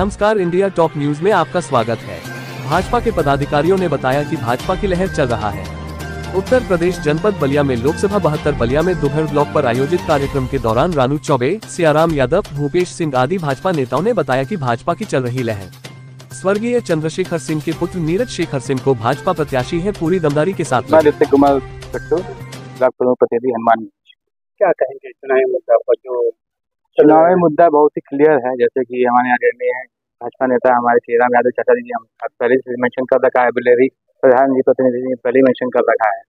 नमस्कार India top news में आपका स्वागत है। भाजपा के पदाधिकारियों ने बताया कि भाजपा की लहर चल रहा है। उत्तर प्रदेश जनपद बलिया में लोकसभा बहत्तर बलिया में दोपहर ब्लॉक पर आयोजित कार्यक्रम के दौरान रानू चौबे सियाराम यादव भूपेश सिंह आदि भाजपा नेताओं ने बताया कि भाजपा की चल रही लहर। स्वर्गीय चंद्रशेखर सिंह के पुत्र नीरज शेखर सिंह को भाजपा प्रत्याशी है पूरी दमदारी के साथ कुमार हनुमान क्या कहेंगे? चुनावी मुद्दा पर जो चुनावी मुद्दा बहुत ही क्लियर है जैसे कि हमारे यहाँ रहने हैं भाजपा नेता हमारे श्री राम यादव चाचा जी हम पहले से मेंशन कर रखा है बिलेरी प्रधान जी प्रतिनिधि जी पहले मेंशन कर रखा है।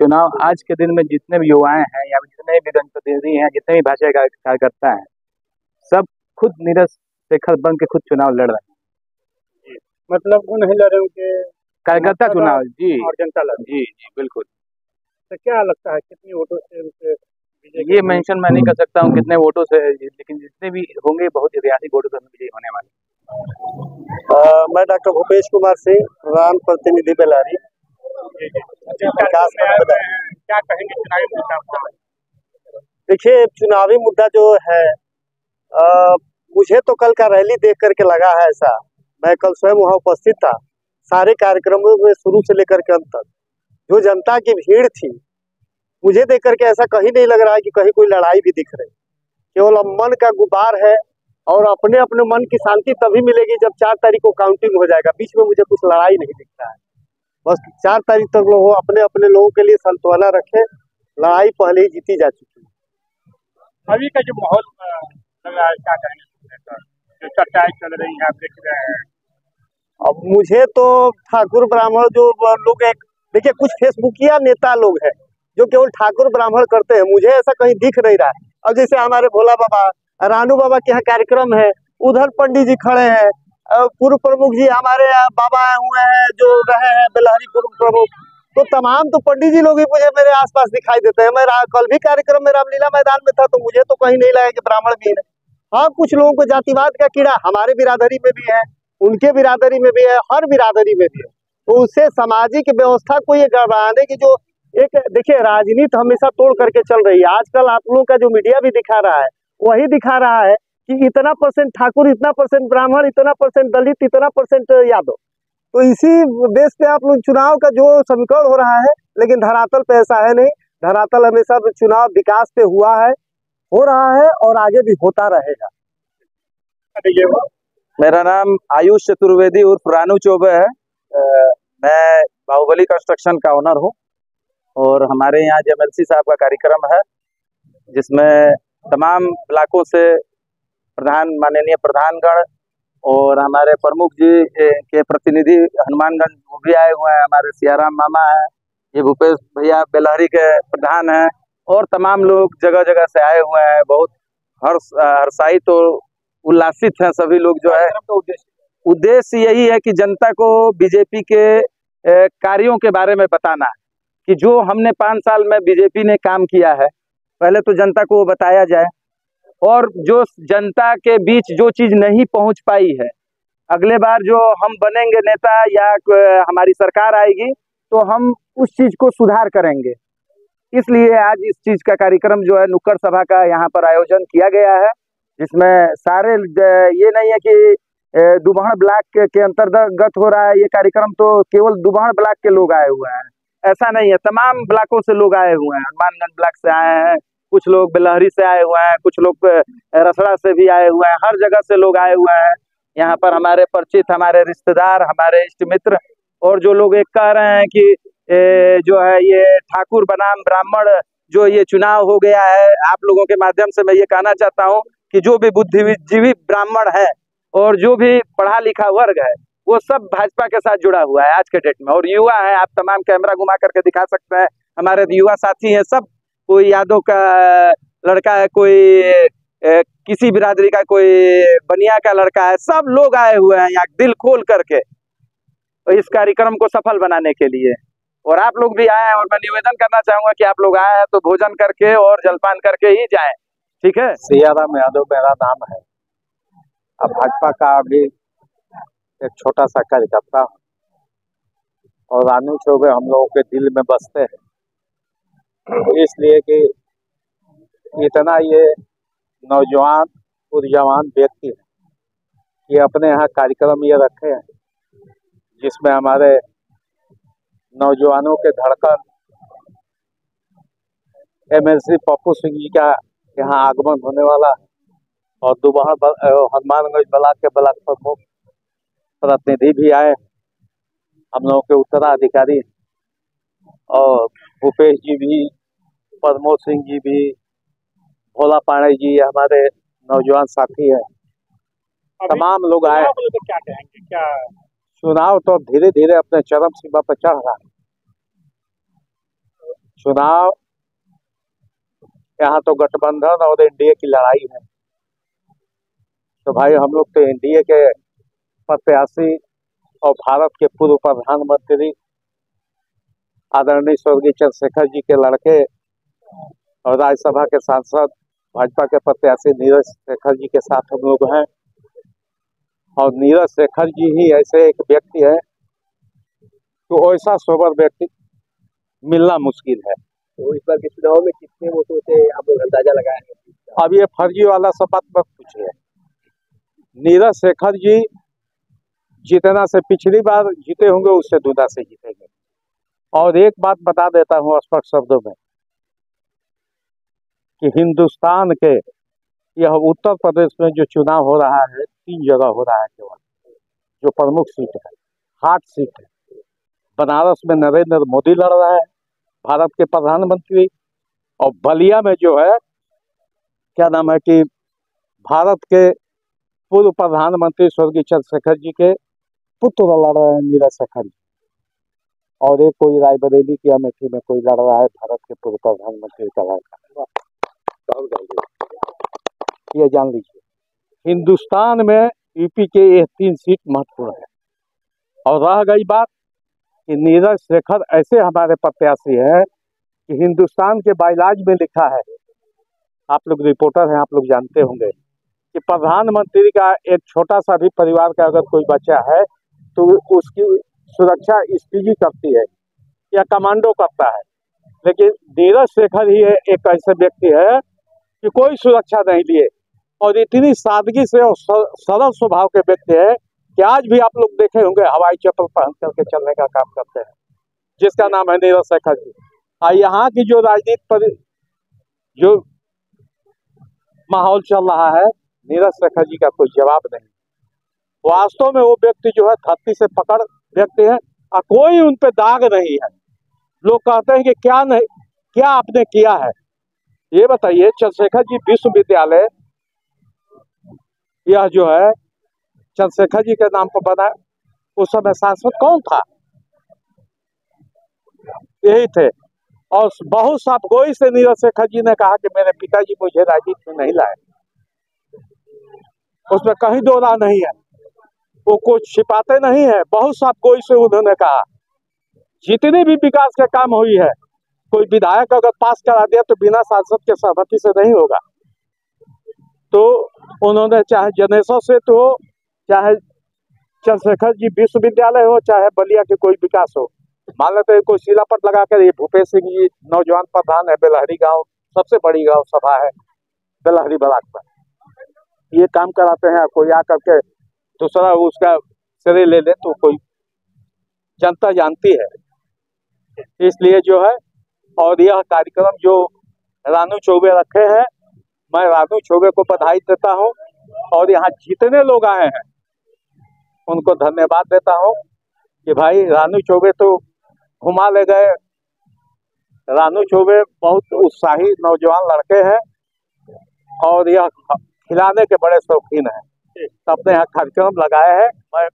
चुनाव आज के दिन में जितने भी युवाएँ हैं या जितने भी जनप्रतिनिधि हैं जितने भी भाजपा के कार्यकर्ता है सब खुद नीरज शेखर बन के खुद चुनाव लड़ रहे हैं। मतलब वो नहीं लड़ रहे उनके कार्यकर्ता चुनाव जी। और जनता लड़ जी जी बिल्कुल। तो क्या लगता है कितनी वोटों से बीजेपी ये मेंशन मैं नहीं कर सकता हूँ कितने वोटों से लेकिन जितने भी होंगे बहुत ऐतिहासिक वोटों से विजयी होने वाले। मैं डॉक्टर भूपेश कुमार सिंह प्रधान प्रतिनिधि बेलारी। हैं, क्या कहेंगे चुनावी मुद्दा देखिए चुनावी मुद्दा जो है अ, मुझे तो कल का रैली देख करके लगा है ऐसा। मैं कल स्वयं वहाँ उपस्थित था सारे कार्यक्रमों में शुरू से लेकर के अंत तक। जो जनता की भीड़ थी मुझे देख करके ऐसा कहीं नहीं लग रहा है कि कहीं कोई लड़ाई भी दिख रही। केवल अब मन का गुबार है और अपने अपने मन की शांति तभी मिलेगी जब चार तारीख को काउंटिंग हो जाएगा। बीच में मुझे कुछ लड़ाई नहीं दिखता है। बस चार तारीख तक लोग अपने अपने लोगों के लिए संतुलना रखें। लड़ाई पहले ही जीती जा चुकी है। अभी का जो माहौल लग रहा है क्या कहेंगे इसमें पर? जो चर्चाएँ चल रही हैं आप देख रहे हैं। अब मुझे तो ठाकुर ब्राह्मण जो लोग एक देखिए कुछ फेसबुकिया नेता लोग हैं जो केवल ठाकुर ब्राह्मण करते हैं, मुझे ऐसा कहीं दिख नहीं रहा अब जैसे हमारे भोला बाबा, रानू बाबा के यहाँ कार्यक्रम है, उधर पंडित जी खड़े हैं पूर्व प्रमुख जी हमारे बाबा हुए हैं, जो रहे हैं बेलहरी पूर्व प्रमुख। तो तमाम तो पंडित जी लोग ही मुझे मेरे आसपास दिखाई देते हैं। मैं कल भी कार्यक्रम में रामलीला मैदान में था तो मुझे तो कहीं नहीं लगा कि ब्राह्मण भी है। हाँ कुछ लोगों को जातिवाद का कीड़ा हमारे बिरादरी में भी है, उनके बिरादरी में भी है, हर बिरादरी में भी है। तो उससे सामाजिक व्यवस्था को ये गड़बड़ाने की जो एक देखिए राजनीति हमेशा तोड़ करके चल रही है। आजकल आप लोगों का जो मीडिया भी दिखा रहा है वही दिखा रहा है कि इतना परसेंट ठाकुर इतना परसेंट ब्राह्मण इतना परसेंट दलित इतना परसेंट यादव। तो इसी बेस पे आप लोग चुनाव का जो समीकरण हो रहा है लेकिन धरातल पे ऐसा है नहीं। धरातल हमेशा चुनाव विकास पे हुआ है हो रहा है और आगे भी होता रहेगा। मेरा नाम आयुष चतुर्वेदी उर्फ़ रानू चौबे है। मैं बाहुबली कंस्ट्रक्शन का ओनर हूँ। और हमारे यहाँ जमलसी साहब का कार्यक्रम है जिसमें तमाम ब्लाकों से प्रधान माननीय प्रधानगण और हमारे प्रमुख जी के प्रतिनिधि हनुमानगंज वो भी आए हुए हैं हमारे सियाराम मामा हैं ये भूपेश भैया बेलहरी के प्रधान हैं और तमाम लोग जगह जगह से आए हुए हैं बहुत हर्ष हर्षायित और उल्लासित हैं सभी लोग जो है। उद्देश्य? यही है कि जनता को बीजेपी के कार्यों के बारे में बताना है। कि जो हमने पाँच साल में बीजेपी ने काम किया है पहले तो जनता को वो बताया जाए। और जो जनता के बीच जो चीज़ नहीं पहुँच पाई है अगले बार जो हम बनेंगे नेता या हमारी सरकार आएगी तो हम उस चीज़ को सुधार करेंगे। इसलिए आज इस चीज़ का कार्यक्रम जो है नुक्कड़ सभा का यहाँ पर आयोजन किया गया है जिसमें सारे ये नहीं है कि दुबहन ब्लॉक के, अंतर्गत हो रहा है ये कार्यक्रम तो केवल दुबहन ब्लॉक के लोग आए हुए हैं। ऐसा नहीं है। तमाम ब्लॉकों से लोग आए हुए हैं। हनुमानगंज ब्लॉक से आए हैं कुछ लोग बेलहरी से आए हुए हैं कुछ लोग रसड़ा से भी आए हुए हैं। हर जगह से लोग आए हुए हैं। यहाँ पर हमारे परिचित हमारे रिश्तेदार हमारे इष्ट मित्र और जो लोग एक कह रहे हैं कि ए, जो है ये ठाकुर बनाम ब्राह्मण जो ये चुनाव हो गया है आप लोगों के माध्यम से मैं ये कहना चाहता हूँ कि जो भी बुद्धिजीवी ब्राह्मण है और जो भी पढ़ा लिखा वर्ग है वो सब भाजपा के साथ जुड़ा हुआ है आज के डेट में। और युवा है आप तमाम कैमरा घुमा करके दिखा सकते हैं। हमारे युवा साथी हैं सब। कोई यादव का लड़का है कोई ए, किसी बिरादरी का कोई बनिया का लड़का है सब लोग आए हुए हैं यहाँ दिल खोल करके इस कार्यक्रम को सफल बनाने के लिए। और आप लोग भी आए हैं और मैं निवेदन करना चाहूँगा कि आप लोग आए हैं तो भोजन करके और जलपान करके ही जाएँ। ठीक है? सियाराम यादव मेरा नाम है। अब भाजपा का अभी एक छोटा सा कार्यकर्ता। हूँ और रानू चौबे हम लोगों के दिल में बसते हैं। इसलिए कि इतना ये नौजवान, ऊर्जावान व्यक्ति है ये अपने यहाँ कार्यक्रम ये रखे हैं, जिसमें हमारे नौजवानों के धड़कन एमएलसी पप्पू सिंह जी का यहाँ आगमन होने वाला है। और दोपहर हनुमानगंज ब्लॉक के ब्लॉक प्रमुख प्रतिनिधि भी आए। हम लोगों के उत्तराधिकारी और भूपेश जी भी प्रमोद सिंह जी भी भोला पाणे जी हमारे नौजवान साथी हैं। तमाम लोग आए। चुनाव क्या कहेंगे क्या? चुनाव तो धीरे धीरे अपने चरम सीमा पर चढ़ रहा है। चुनाव यहाँ तो गठबंधन और एनडीए की लड़ाई है। तो भाई हम लोग तो एनडीए के प्रत्याशी और भारत के पूर्व प्रधानमंत्री आदरणीय स्वर्गीय चंद्रशेखर जी के लड़के और राज्यसभा के सांसद भाजपा के प्रत्याशी नीरज शेखर जी के साथ हम लोग हैं। और नीरज शेखर जी ही ऐसे एक व्यक्ति है तो ऐसा सोबर व्यक्ति मिलना मुश्किल है। तो इस बार के चुनाव में कितने वोटों से आप लोग अंदाज़ा लगाए हैं? अब ये फर्जी वाला सब बात मत पूछिए। नीरज शेखर जी जितना से पिछली बार जीते होंगे, उससे दूना से जीतेंगे। और एक बात बता देता हूँ स्पष्ट शब्दों में, कि हिंदुस्तान के, यह उत्तर प्रदेश में जो चुनाव हो रहा है, तीन जगह हो रहा है केवल। जो प्रमुख सीट है हाट सीट है। बनारस में नरेंद्र मोदी लड़ रहा है, भारत के प्रधानमंत्री। और बलिया में जो है, क्या नाम है कि, भारत के पूर्व प्रधानमंत्री स्वर्गीय चंद्रशेखर जी के पुत्र लड़ रहे हैं नीरज जी। और एक कोई रायबरेली की अमेठी में कोई लड़ रहा है, भारत के पूर्व प्रधानमंत्री का लड़का ये जान लीजिए। हिंदुस्तान में यूपी के ये तीन सीट महत्वपूर्ण है। और रह गई बात कि नीरज शेखर ऐसे हमारे प्रत्याशी हैं कि हिंदुस्तान के बाइलाज में लिखा है। आप लोग रिपोर्टर हैं, आप लोग जानते होंगे कि प्रधानमंत्री का एक छोटा सा भी परिवार का अगर कोई बच्चा है तो उसकी सुरक्षा एसपीजी करती है, या कमांडो करता है। लेकिन नीरज शेखर ही एक ऐसे व्यक्ति है कि कोई सुरक्षा नहीं लिए। और इतनी सादगी से और सरल स्वभाव के व्यक्ति है कि आज भी आप लोग देखे होंगे हवाई चप्पल पहन करके चलने का काम करते हैं। जिसका नाम है नीरज शेखर जी और यहाँ की जो राजनीति पर जो माहौल चल रहा है नीरज शेखर जी का कोई जवाब नहीं। वास्तव में वो व्यक्ति जो है धरती से पकड़ व्यक्ति है और कोई उन पे दाग नहीं है। लोग कहते हैं कि क्या नहीं, क्या आपने किया है? ये बताइए, चंद्रशेखर जी विश्वविद्यालय, यह जो है, चंद्रशेखर जी के नाम पर बना, उस समय सांसद कौन था? यही थे। और बहुत साफ़ गोई से नीरज शेखर जी ने कहा कि मेरे पिताजी मुझे राजनीति में नहीं लाए। उसमें कहीं दो राह नहीं है। वो कुछ छिपाते नहीं है। बहुत साफ़ गोई से उन्होंने कहा। जितने भी विकास के काम हुई है, कोई विधायक अगर पास करा दिया तो बिना सांसद के सहमति से नहीं होगा। तो उन्होंने चाहे जनेश्वर सेतु हो, चाहे चंद्रशेखर जी विश्वविद्यालय हो, चाहे बलिया के कोई विकास हो। मान लेते हैं कोई शिलापट लगा कर ये भूपेश सिंह जी नौजवान प्रधान है, बेलहरी गाँव, सबसे बड़ी गाँव सभा है, बेलहरी ब्लॉक में। ये काम कराते हैं, कोई आकर के दूसरा उसका श्रेय ले ले तो कोई जनता जानती है। इसलिए जो है, और यह कार्यक्रम जो रानू चौबे रखे हैं, मैं रानू चौबे को बधाई देता हूँ, और यहाँ जितने लोग आए हैं, उनको धन्यवाद देता हूँ कि भाई रानू चौबे तो घुमा ले गए। रानू चौबे बहुत उत्साही नौजवान लड़के हैं, और यह खिलाने के बड़े शौकीन हैं। तो अपने यहाँ कार्यक्रम लगाया है। मैं